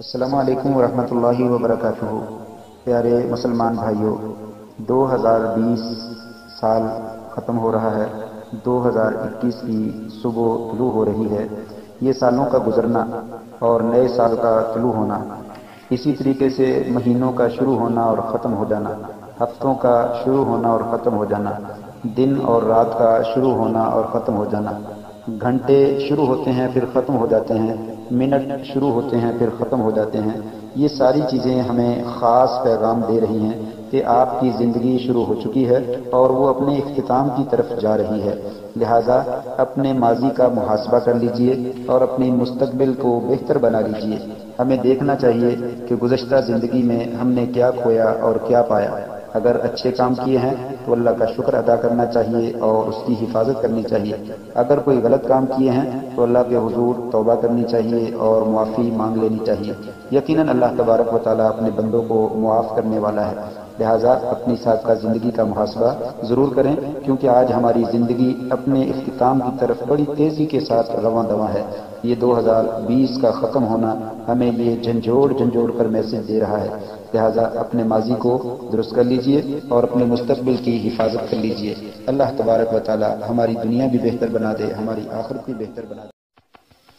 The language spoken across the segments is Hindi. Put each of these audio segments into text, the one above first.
असलकम वरहमल वबरक प्यारे मुसलमान भाइयों 2020 साल ख़त्म हो रहा है। 2021 की सुबह तुलू हो रही है। ये सालों का गुजरना और नए साल का तुलू होना, इसी तरीके से महीनों का शुरू होना और ख़त्म हो जाना, हफ्तों का शुरू होना और ख़त्म हो जाना, दिन और रात का शुरू होना और ख़त्म हो जाना। घंटे शुरू होते हैं, फिर ख़त्म हो जाते हैं। मिनट शुरू होते हैं, फिर ख़त्म हो जाते हैं। ये सारी चीज़ें हमें ख़ास पैगाम दे रही हैं कि आपकी ज़िंदगी शुरू हो चुकी है और वो अपने अख्ताम की तरफ़ जा रही है। लिहाजा अपने माजी का मुहासबा कर लीजिए और अपने मुस्तबिल को बेहतर बना लीजिए। हमें देखना चाहिए कि गुजशत ज़िंदगी में हमने क्या खोया और क्या पाया। अगर अच्छे काम किए हैं तो अल्लाह का शुक्र अदा करना चाहिए और उसकी हिफाजत करनी चाहिए। अगर कोई गलत काम किए हैं तो अल्लाह के हजूर तोबा करनी चाहिए और मुआफ़ी मांग लेनी चाहिए। यकीनन अल्लाह तबारक व ताली अपने बंदों को मुआफ़ करने वाला है। लिहाजा अपनी सबका ज़िंदगी का मुहासबा ज़रूर करें, क्योंकि आज हमारी ज़िंदगी अपने अख्ताम की तरफ़ बड़ी तेज़ी के साथ रवा दवा है। ये 2020 का ख़त्म होना हमें ये झंझोड़ झंझोड़ कर मैसेज दे रहा है। लिहाजा अपने माजी को दुरुस्त कर लीजिए और अपने मुस्तबिल की हिफाजत कर लीजिए। अल्लाह तबारक व ताली हमारी दुनिया भी बेहतर बना दे, हमारी आखिरत भी बेहतर बना दे।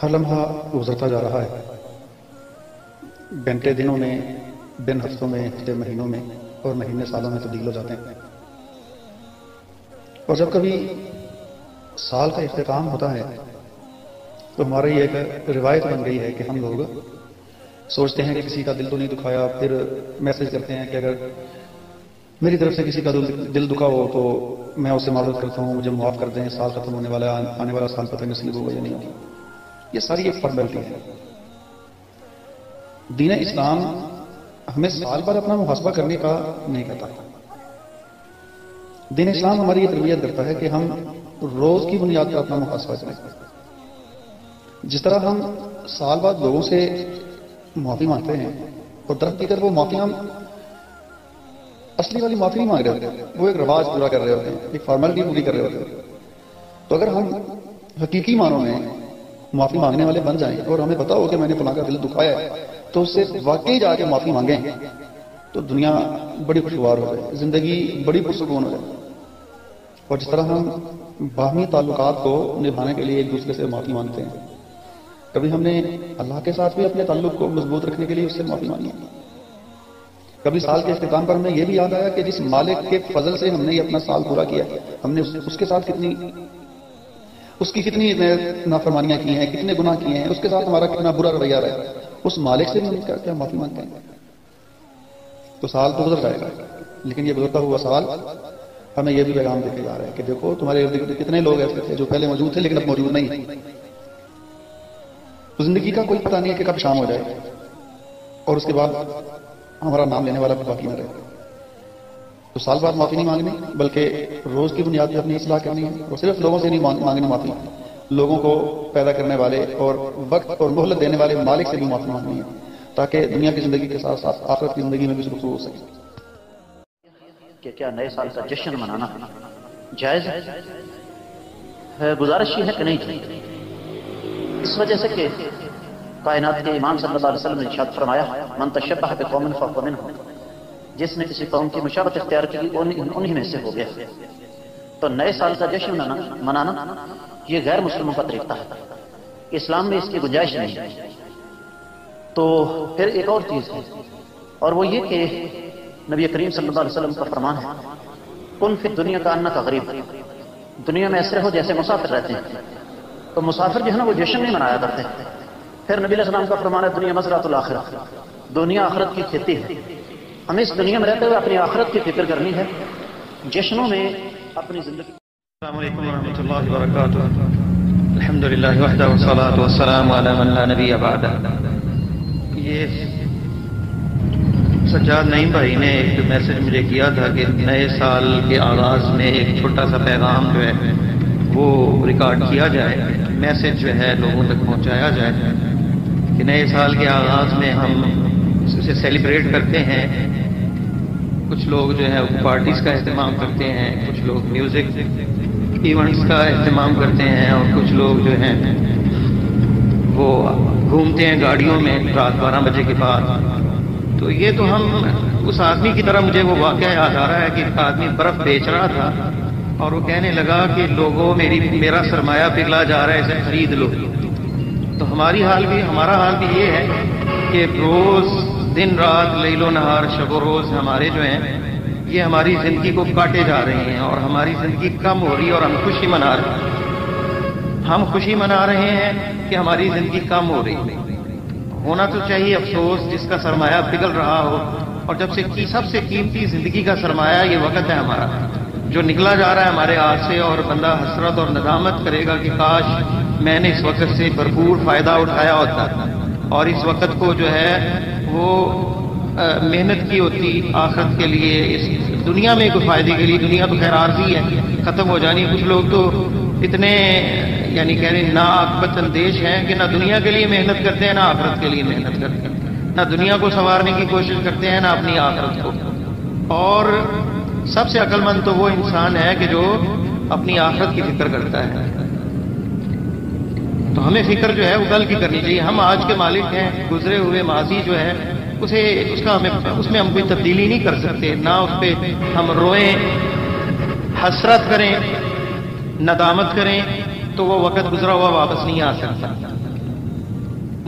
हर लम्हा गुजरता जा रहा है। घंटे दिनों में, दिन हफ्तों में हफ़्ते महीनों में और महीने सालों में तब्दील हो जाते हैं। और जब कभी साल का अख्ताम होता है तो हमारी एक रिवायत बन गई है कि हम लोग सोचते हैं कि किसी का दिल तो नहीं दुखाया, फिर मैसेज करते हैं कि अगर मेरी तरफ़ से किसी का दिल दुखा हो तो मैं उससे माजत करता हूँ, मुझे मुआफ कर दें, साल खत्म होने वाला आने वाला साल पता नसीब होगा या नहीं होगा। ये सारी एक फॉर्मेलिटी है। दीन इस्लाम हमें साल भर अपना मुहासबा करने का नहीं कहता। दिन इस्लाम हमारी ये तरबियत करता है कि हम रोज की बुनियाद पर अपना मुहासबा करें। जिस तरह हम साल बाद लोगों से माफ़ी मांगते हैं और दरख्त कर वो माफ़ी हम असली वाली माफ़ी नहीं मांग रहे होते, वो एक रवाज पूरा कर रहे होते हैं, एक फॉर्मेलिटी पूरी कर रहे होते हैं। तो अगर हम हकीकी मानों में माफ़ी मांगने वाले बन जाएँ और हमें पता हो कि मैंने फला का दिल दुखाया है तो उससे वाकई जाके माफ़ी मांगे तो दुनिया बड़ी खुशगवार हो जाए, ज़िंदगी बड़ी पुरसकून हो जाए। और जिस तरह हम बाहमी ताल्लुकात को निभाने के लिए एक दूसरे से माफ़ी मांगते हैं कभी हमने अल्लाह के साथ भी अपने ताल्लुक को मज़बूत रखने के लिए उससे माफ़ी मांगी कभी साल के अख्ताम पर हमें यह भी याद आया कि जिस मालिक के फजल से हमने ये अपना साल पूरा किया हमने उस, उसके साथ कितनी उसकी कितनी नाफरमानियाँ की हैं कितने गुनाह किए हैं उसके साथ हमारा कितना बुरा रवैया रहा है उस मालिक से भी क्या, क्या माफ़ी मांगते हैं? तो साल तो गुजर जाएगा लेकिन ये गुजरता हुआ साल हमें यह भी पैगाम देखे जा रहा है कि देखो, तुम्हारे इर्द गिर्द कितने लोग ऐसे थे जो पहले मौजूद थे, लेकिन अब मौजूद नहीं। तो ज़िंदगी का कोई पता नहीं है कि कब शाम हो जाए। और उसके बाद हमारा नाम लेने वाला बाकी न रहे। तो साल बाद माफ़ी नहीं मांगनी, बल्कि रोज की बुनियाद पर अपनी इसलाह करनी है। और सिर्फ़ लोगों से नहीं मांगनी माफ़ी। लोगों को पैदा करने वाले और वक्त और मोहलत देने वाले मालिक से भी माफ़ी मांगनी है, ताकि दुनिया की ज़िंदगी के साथ साथ आखिरत की ज़िंदगी में भी सुरक्षित हो सके। कि क्या नए साल का जश्न मनाना जायज़ है? गुजारिश है कि नहीं इस वजह से कि कायनात के ईमान सल्लल्लाहु अलैहि वसल्लम ने इरशाद फरमाया मन तशब्बह बिकौमिन फहुव जिसने किसी कौम की मुशाबत इख्तियार की उन्हीं में से हो गया। तो नए साल का जश्न मनाना ये गैर मुस्लिमों का तरीका है। इस्लाम में इसकी गुंजाइश नहीं है। तो फिर एक और चीज़ है और वो ये कि नबी करीम सल्लल्लाहु अलैहि वसल्लम का फरमान है, कुन फिर दुनिया का अन्ना का गरीब। दुनिया में ऐसे रहो जैसे मुसाफिर रहते हैं। तो मुसाफिर जो है ना, वो जश्न नहीं मनाया करते। फिर नबी सलाम का फरमान है, दुनिया मजरातुल आखिरत। दुनिया आखिरत की खेती है। हमें इस दुनिया में रहते हुए अपनी आखरत की फ़िक्र करनी है। जश्नों में अपनी ज़िंदगी ये सज्जाद नईम भाई ने, एक मैसेज मुझे किया था कि नए साल के आगाज़ में एक छोटा सा पैगाम जो है, वो रिकॉर्ड किया जाए मैसेज जो है लोगों तक पहुँचाया जाए, कि नए साल के आगाज़ में हम उसे सेलिब्रेट करते हैं। कुछ लोग जो है पार्टीज़ का अहतमाम करते हैं, कुछ लोग म्यूज़िक इवेंट्स का अहतमाम करते हैं, और कुछ लोग जो हैं, वो घूमते हैं गाड़ियों में रात बारह बजे के बाद। तो ये तो हम उस आदमी की तरह मुझे वो वाक़ याद आ रहा है कि आदमी बर्फ़ बेच रहा था और वो कहने लगा कि लोगों, मेरी, मेरा सरमाया पिघला जा रहा है, इसे खरीद लो। तो हमारी हाल भी, हमारा हाल भी ये है कि रोज, दिन रात लो नहार, शबो, रोज हमारे जो हैं, ये हमारी ज़िंदगी को काटे जा रहे हैं और हमारी ज़िंदगी कम हो रही है और हम खुशी मना रहे हैं। हम खुशी मना रहे हैं कि हमारी ज़िंदगी कम हो रही है। होना तो चाहिए अफसोस, जिसका सरमाया पिघल रहा हो, और जब से की, सबसे कीमती ज़िंदगी का सरमाया ये वक्त है हमारा, जो निकला जा रहा है हमारे हाथ से, और बंदा हसरत और नदामत करेगा कि काश मैंने इस वक्त से भरपूर फ़ायदा उठाया होता, और इस वक्त को जो है, वो मेहनत की होती आखिरत के लिए, इस दुनिया में कोई फ़ायदे के लिए, दुनिया तो खैर आरजी है, खत्म हो जानी कुछ लोग तो इतने यानी कह रहे ना आकबत अंदेश हैं कि ना दुनिया के लिए मेहनत करते हैं, ना आखरत के लिए मेहनत करते हैं। ना दुनिया को संवारने की कोशिश करते हैं, ना अपनी आखरत को। और सबसे अकलमंद तो वो इंसान है कि जो अपनी आखरत की फ़िक्र करता है। तो हमें फ़िक्र जो है, वो कल की करनी चाहिए। हम आज के मालिक हैं, गुजरे हुए माजी जो है, उसे, उसका हमें, उसमें हम कोई तब्दीली नहीं कर सकते। ना उस पर हम रोएँ, हसरत करें, नदामत करें तो वो वक्त गुजरा हुआ वापस नहीं आ सकता।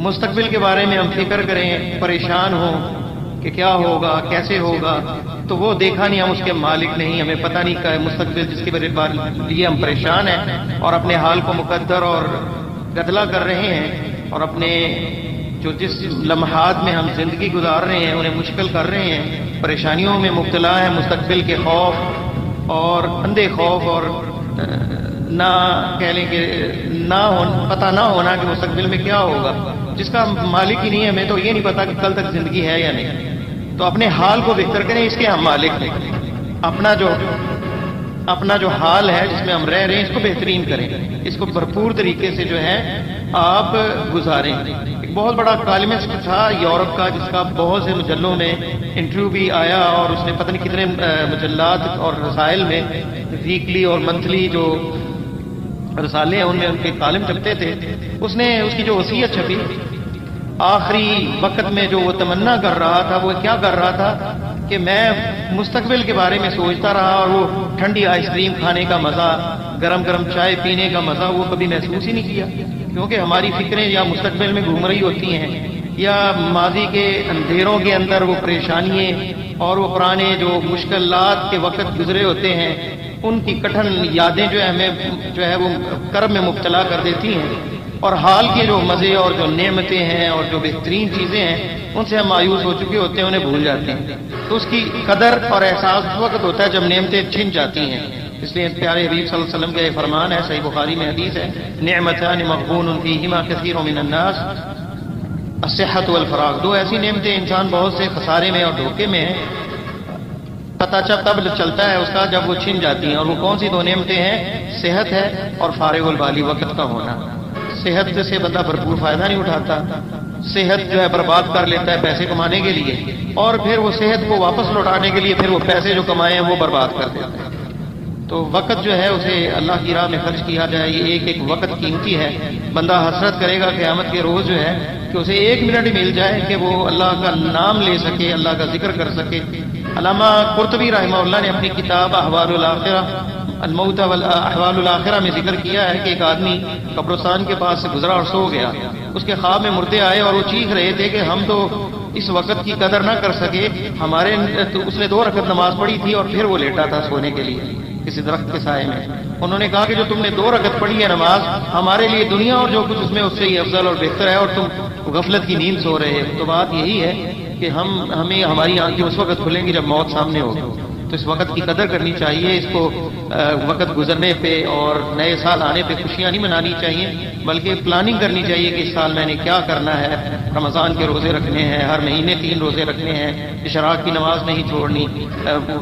मुस्तकबिल के बारे में हम फ़िक्र करें, परेशान हो कि क्या होगा, कैसे होगा तो वो देखा नहीं, हम उसके मालिक नहीं, हमें पता नहीं क्या मुस्तकबिल जिसके बारे लिए हम परेशान हैं और अपने हाल को मुकद्दर और गदला कर रहे हैं और अपने जो जिस लम्हात में हम ज़िंदगी गुजार रहे हैं, उन्हें मुश्किल कर रहे हैं, परेशानियों में मुबतला है मुस्तबिल के खौफ और अंधे खौफ और ना कह लें कि ना हो, पता ना होना कि मुस्तकबिल में क्या होगा। जिसका मालिक ही नहीं है, हमें तो ये नहीं पता कि कल तक ज़िंदगी है या नहीं। तो अपने हाल को बेहतर करें इसके हम मालिक हैं। अपना जो अपना जो हाल है जिसमें हम रह रहे हैं, इसको बेहतरीन करें। इसको भरपूर तरीके से जो है, आप गुजारें। एक बहुत बड़ा कालिमिस्ट था यूरोप का, जिसका बहुत से मुजल्लों में इंटरव्यू भी आया और उसने पता नहीं कितने मुजल्लात और रसायल में वीकली और मंथली जो रसाले हैं उनमें उनके कालिम चलते थे। उसने उसकी जो वसीयत छपी, आखिरी वक्त में जो वो तमन्ना कर रहा था, वो क्या कर रहा था कि मैं मुस्तकबिल के बारे में सोचता रहा और वो ठंडी आइसक्रीम खाने का मज़ा गरम गरम चाय पीने का मज़ा वो कभी महसूस ही नहीं किया। क्योंकि हमारी फिक्रें या मुस्तकबिल में घूम रही होती हैं, या माजी के अंधेरों के अंदर वो परेशानियाँ और वो पुराने जो मुश्किल के वक्त गुजरे होते हैं उनकी कठिन यादें जो है, हमें जो है वो कर्म में मुबतला कर देती हैं। और हाल के जो मज़े और जो नेमतें हैं और जो बेहतरीन चीज़ें हैं, उनसे हम मायूस हो चुके होते हैं, उन्हें भूल जाते हैं। तो उसकी कदर और एहसास उस वक्त होता है जब नियमतें छिन जाती हैं। इसलिए प्यारे हबीब वसल्लम का फरमान है, सही बुखारी में हदीस है नमता मकबून उनकी हिमा कसीर मिनन्नास सेहत वल फराग दो ऐसी नियमतें इंसान बहुत से खसारे में और धोखे में है पता तब चलता है उसका जब वो छिन जाती हैं। और वो कौन सी दो नेमतें हैं? सेहत है और फारेगुल बाली वक्त का होना। सेहत से बंदा भरपूर फ़ायदा नहीं उठाता। सेहत जो है बर्बाद कर लेता है पैसे कमाने के लिए। और फिर वो सेहत को वापस लौटाने के लिए फिर वो पैसे जो कमाए हैं वो बर्बाद कर देता है। तो वक्त जो है उसे अल्लाह की राह में खर्च किया जाए। ये एक एक वक्त कीमती है। बंदा हसरत करेगा, क्यामत के रोज जो है कि उसे एक मिनट मिल जाए कि वो अल्लाह का नाम ले सके, अल्लाह का ज़िक्र कर सके। अलामा कुर्तबी रहमा ने अपनी किताब अहवालखरा अहवालखरा में ज़िक्र किया है कि एक आदमी कब्रस्तान के पास से गुजरा और सो गया उसके ख्वाब में मुर्दे आए और वो चीख रहे थे कि हम तो इस वक्त की कदर ना कर सके हमारे तो उसने दो रकत नमाज़ पढ़ी थी और फिर वो लेटा था सोने के लिए किसी दरख्त के साय में उन्होंने कहा कि जो तुमने दो रकत पढ़ी है नमाज़ हमारे लिए दुनिया और जो कुछ उसमें उससे ही अफजल और बेहतर है और तुम गफलत की नींद सो रहे हो तो बात यही है कि हम, हमें, हमारी आँखें उस वक्त खुलेंगी जब मौत सामने हो। तो इस वक्त की कदर करनी चाहिए, इसको वक्त गुजरने पे और नए साल आने पे खुशियाँ नहीं मनानी चाहिए, बल्कि प्लानिंग करनी चाहिए कि इस साल मैंने क्या करना है। रमज़ान के रोज़े रखने हैं, हर महीने तीन रोज़े रखने हैं, इशराक की नमाज़ नहीं छोड़नी।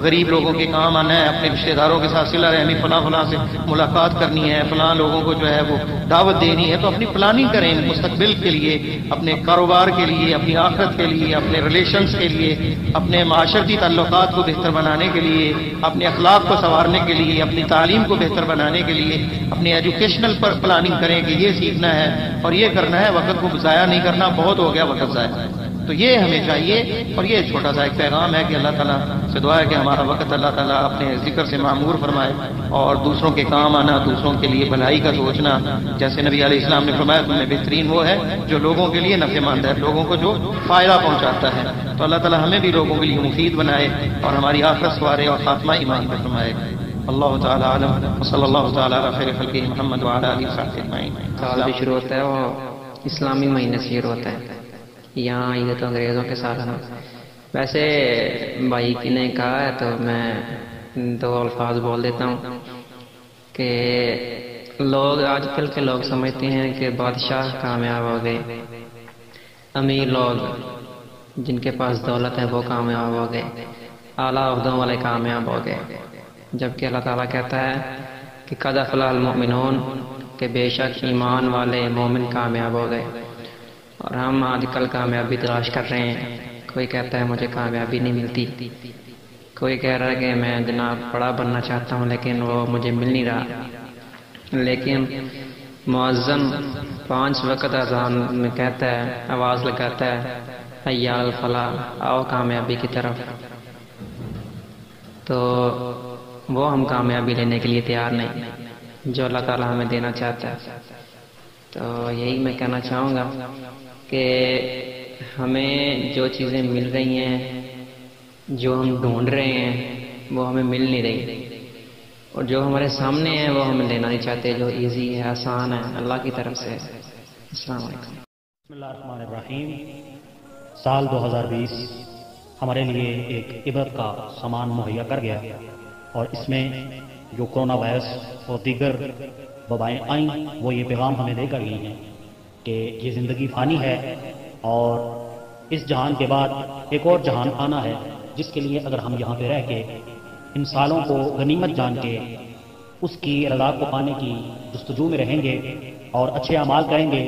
गरीब लोगों के काम आना है, अपने रिश्तेदारों के साथ सिला रहनी फला फला से मुलाकात करनी है, फला लोगों को जो है वो दावत देनी है तो अपनी प्लानिंग करें मुस्तबिल के लिए, अपने कारोबार के लिए, अपनी आखरत के लिए, अपने रिलेशन के लिए, अपने माशरती ताल्लुक को बेहतर बनाने के लिए, अपने अखलाक को संवारने के लिए, अपनी तालीम को बेहतर बनाने के लिए, अपने एजुकेशनल पर प्लानिंग करें कि ये सीखना है और ये करना है, वक्त को ज़ाया नहीं करना, बहुत हो गया वक्त ज़ाया। तो ये हमें चाहिए और ये छोटा सा एक पैगाम है कि अल्लाह ताला से दुआ है कि हमारा वक्त अल्लाह ताला अपने ज़िक्र से मामूर फरमाए और दूसरों के काम आना, दूसरों के लिए भलाई का सोचना। जैसे नबी इस्लाम ने फरमाया तुम्हें बेहतरीन वो है जो लोगों के लिए नफेमंद है, लोगों को जो फ़ायदा पहुंचाता है। तो अल्लाह ताला हमें भी लोगों के लिए मुफीद बनाए और हमारी आखरत सवारे और खात्मा ईमान पर फरमाए। अल्लाह तालम मोहम्मद साल भी शुरू होता है और इस्लामी महीने से शुरू होता है। यहाँ ये तो अंग्रेज़ों के साथ है वैसे भाई की ने कहा है तो मैं दो अल्फाज बोल देता हूँ कि लोग, आजकल के लोग समझते हैं कि बादशाह कामयाब हो गए। अमीर लोग जिनके पास दौलत है, वो कामयाब हो गए। आला अहदों वाले कामयाब हो गए। जबकि अल्लाह ताला कहता है कि कदा फलाल मोमिन के बेशक ईमान वाले मोमिन कामयाब हो गए। और हम आजकल कामयाबी तलाश कर रहे हैं। कोई कहता है, मुझे कामयाबी नहीं मिलती। कोई कह रहा है कि, मैं जनाब बड़ा बनना चाहता हूँ, लेकिन वो मुझे मिल नहीं रहा। लेकिन मुआजम पाँच वक्त अजान में कहता है, आवाज़ लगाता है अयाल फला आओ कामयाबी की तरफ़। तो वो हम कामयाबी लेने के लिए तैयार नहीं, जो अल्लाह ताला हमें देना चाहता है। तो यही मैं कहना चाहूँगा कि हमें जो चीज़ें मिल रही हैं, जो हम ढूंढ रहे हैं, वो हमें मिल नहीं रही। और जो हमारे सामने है, वो हमें लेना नहीं चाहते, जो इजी है, आसान है, अल्लाह की तरफ़ से। रहीम साल 2020 हमारे लिए एक इबरत का सामान मुहैया कर गया और इसमें जो कोरोना वायरस और दीगर वबाएँ आई, वो ये पैगाम हमें देकर गई हैं कि ये ज़िंदगी फ़ानी है और इस जहान के बाद एक और जहान आना है, जिसके लिए अगर हम यहाँ पे रह के इन सालों को गनीमत जान के उसकी रजा को पाने की जस्तजू में रहेंगे और अच्छे अमाल करेंगे,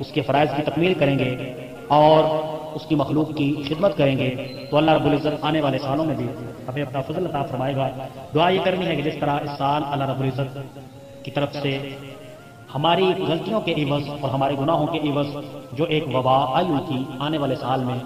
उसके फ़रज़ की तकमील करेंगे और उसकी मखलूक की खिदमत करेंगे तो अल्लाह रबुल्ज़त आने वाले सालों में भी हमें अपना फजल अता फरमाएगा। दुआ ये करनी है कि जिस तरह इस साल अल्लाह रबुल्ज़त की तरफ़ से हमारी गलतियों के इवज और हमारे गुनाहों के इवज जो एक वबा आई हुई थी आने वाले साल में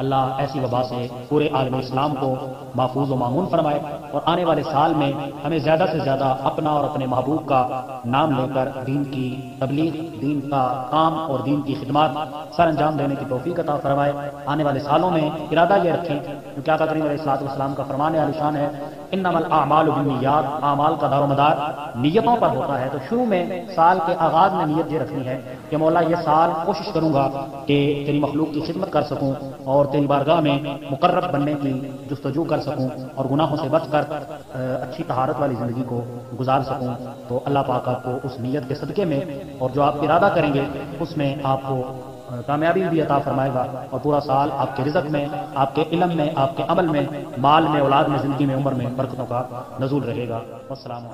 अल्लाह ऐसी वबा से पूरे आलम इस्लाम को महफूज व मामून फरमाए और आने वाले साल में हमें ज़्यादा से ज़्यादा अपना और अपने महबूब का नाम लेकर दीन की तबलीग, दीन का काम और दीन की खिदमत सर अंजाम देने की तोफ़ी अता फरमाए। आने वाले सालों में इरादा ये रखें क्योंकि आका करीम इस्लाम का फरमान आलिशान है। इन आमाल नीयत, आमाल का दारोमदार नीयतों पर होता है। तो शुरू में साल के आगाज़ में नीयत ये रखनी है कि मौला ये साल कोशिश करूँगा कि तेरी मखलूक की खिदमत कर सकूँ और तेरी बारगाह में मुकर्रब बनने की जस्तजू कर सकूँ और गुनाहों से बचकर अच्छी तहारत वाली ज़िंदगी को गुजार सकूँ तो अल्लाह पाक आपको उस नीयत के सदक़े में और जो आप इरादा करेंगे, उसमें आपको कामयाबी भी अता फरमाएगा और पूरा साल आपके रिजक में, आपके इलम में, आपके अमल में, माल में, औलाद में, ज़िंदगी में, उम्र में बरकतों का नजूल रहेगा। असलम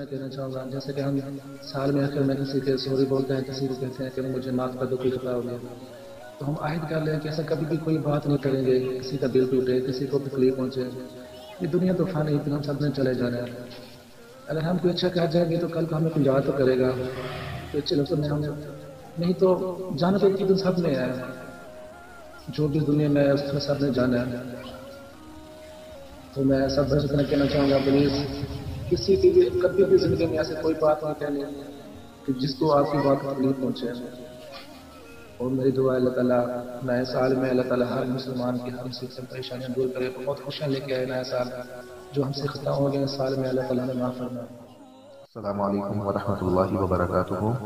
कहना चाहूँगा, जैसे कि हम साल में आखिर में किसी के सॉरी बोलते हैं, किसी को कहते हैं कि मुझे माफ़ कर दो, कोई खतरा हो गया। तो हम आहिद कर लें कि ऐसा कभी भी कोई बात नहीं करेंगे, किसी का दिल टूटे, किसी को तकलीफ़ पहुँचे। ये दुनिया तो फानी इतना हम सबने चले जाना। है अगर हम कोई अच्छा कह जाएँगे तो कल को हमें कुछ याद तो करेगा। तो अच्छे लफ्ज में हम नहीं तो जाना तो दिन सबने है। जो भी दुनिया में उसमें सबने जाना है। तो मैं सब भर इतना कहना चाहूँगा, प्लीज़, किसी की भी कभी भी ज़िंदगी में ऐसे कोई बात नहीं कहनी कि जिसको आपकी बात तकलीफ़ पहुँचे। और मेरी दुआ अल्लाह ताला नए साल में, अल्लाह ताला हर मुसलमान की हर से परेशानियाँ दूर करे बहुत खुशियाँ लेके आए नया साल, जो हमसे खता हो गए साल में, अल्लाह ताला ने माफ़ फरमाया अल्लाम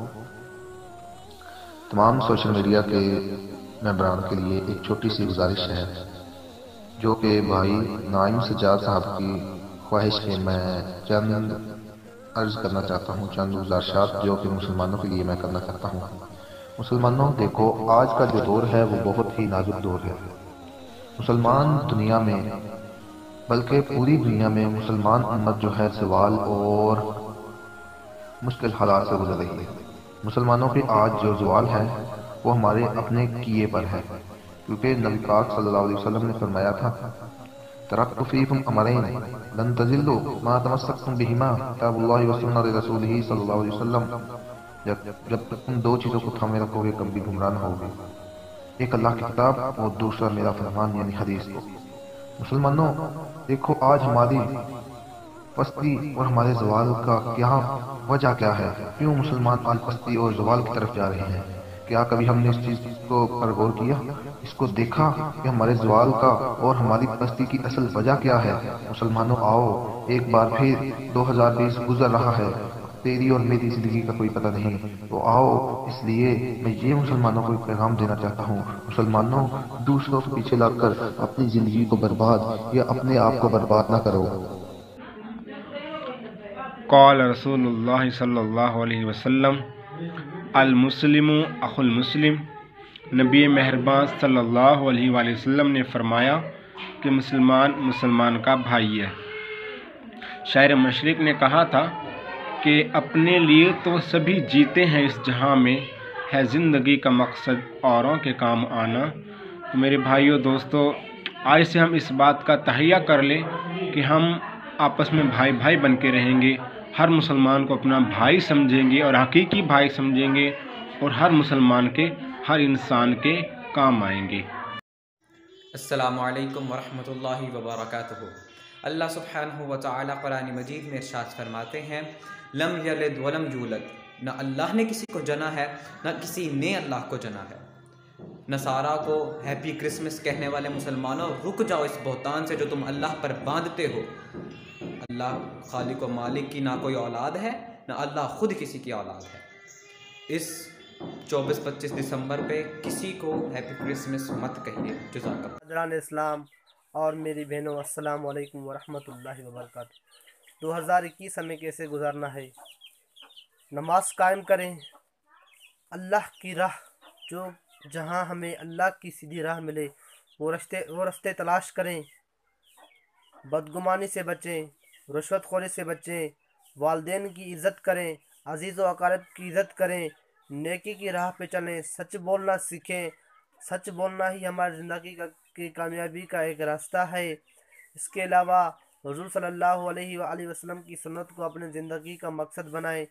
तमाम सोशल मीडिया के मेम्बरान के लिए एक छोटी सी गुजारिश है, जो कि भाई नाइम सजाद साहब की ख्वाहिश के मैं चंद अर्ज़ करना चाहता हूँ, चंद गुजारिशात जो कि मुसलमानों के लिए मैं करना चाहता हूँ। मुसलमानों, देखो, आज का जो दौर है, वो बहुत ही नाजुक दौर है। मुसलमान दुनिया में, बल्कि पूरी दुनिया में मुसलमान उम्मत जो है, सवाल और मुश्किल हालात से गुजर रही है। मुसलमानों के आज जो जवाल है, वो हमारे अपने किए पर है। क्योंकि नबी पाक सल्लल्लाहु अलैहि वसल्लम ने फरमाया था तरक्तु फीकुम अमरैन, लन तजिल्लु मा तमस्सकतुम बिहिमा, किताबुल्लाहि व सुन्नत रसूलिही सल्लल्लाहु अलैहि वसल्लम। जब जब तक तुम दो चीज़ों को थामे रखोगे, कभी गुमराह न होगे। एक अल्लाह की किताब और दूसरा मेरा फरमान, यानी हदीस। को मुसलमानों, देखो आज हमारी पस्ती और हमारे जवाल का क्या वजह क्या है? क्यों मुसलमान आज पस्ती और जवाल की तरफ़ जा रहे हैं? क्या कभी हमने इस चीज़ को पर गौर किया? इसको देखा कि हमारे जवाल का और हमारी पस्ती की असल वजह क्या है? मुसलमानों, आओ, एक बार फिर 2020 गुजर रहा है। तेरी और मेरी ज़िंदगी का कोई पता नहीं। तो आओ, इसलिए मैं ये मुसलमानों को पैगाम देना चाहता हूँ। मुसलमानों, दूसरों के पीछे लगकर अपनी ज़िंदगी को बर्बाद या अपने आप को बर्बाद ना करो। कौल रसूल वसल्लम अलमुस्लिम अखुलमुस्लिम नबी मेहरबान सल्लल्लाहु ने फरमाया कि मुसलमान मुसलमान का भाई है शायर मशरक ने कहा था कि अपने लिए तो सभी जीते हैं इस जहाँ में, है ज़िंदगी का मकसद औरों के काम आना। तो मेरे भाइयों, दोस्तों, आज से हम इस बात का तहिया कर लें कि हम आपस में भाई भाई बन के रहेंगे। हर मुसलमान को अपना भाई समझेंगे और हकीकी भाई समझेंगे और हर मुसलमान के, हर इंसान के काम आएँगे। असलकम वरहमल वबरक अल्लाह सुबहान व कुरान मजीद में इरशाद फरमाते हैं लम यलद वलम यूलद। न अल्लाह ने किसी को जना है, न किसी ने अल्लाह को जना है। नसारा को हैप्पी क्रिसमस कहने वाले मुसलमानों, रुक जाओ इस बहुतान से जो तुम अल्लाह पर बांधते हो। अल्लाह खालिक व मालिक की ना कोई औलाद है, ना अल्लाह ख़ुद किसी की औलाद है। इस 24-25 दिसंबर पे किसी को हैप्पी क्रिसमस मत कहिए जजाक इस्लाम और मेरी बहनों अस्सलाम वालेकुम वरहमतुल्लाहि वबरकातुहू। 2021 हमें कैसे गुजारना है? नमाज़ कायम करें। अल्लाह की राह, जो जहाँ हमें अल्लाह की सीधी राह मिले, वो रस्ते वो रस्ते तलाश करें। बदगुमानी से बचें रश्वत खोरी से बचें, वालदेन की इज़्ज़त करें, अज़ीज़ व अकारब की इज़्ज़त करें, नेकी की राह पे चलें, सच बोलना सीखें। सच बोलना ही हमारी ज़िंदगी का, की कामयाबी का एक रास्ता है। इसके अलावा हजूर सल्लल्लाहु वसलम की सुन्नत को अपनी ज़िंदगी का मकसद बनाएँ।